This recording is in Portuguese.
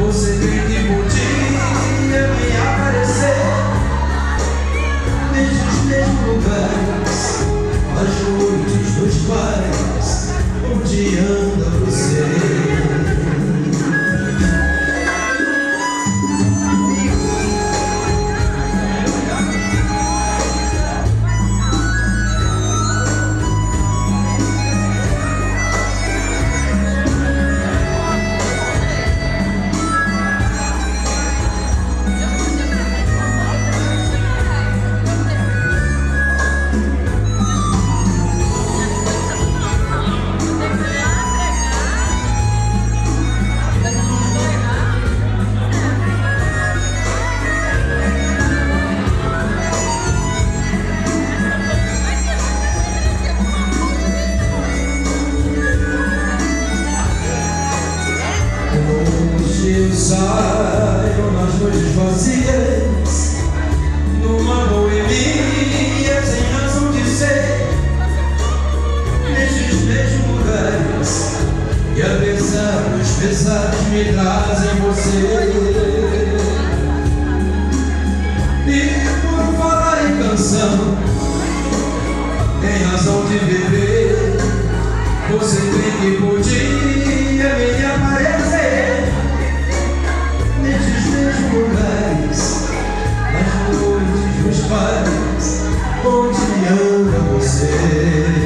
Você Hoje eu saio nas noites vazias. Numa boemia sem razão de ser. Nesses mesmos lugares E apesar dos pesares me trazem você. E por falar em canção Tem razão de beber Você tem que poder say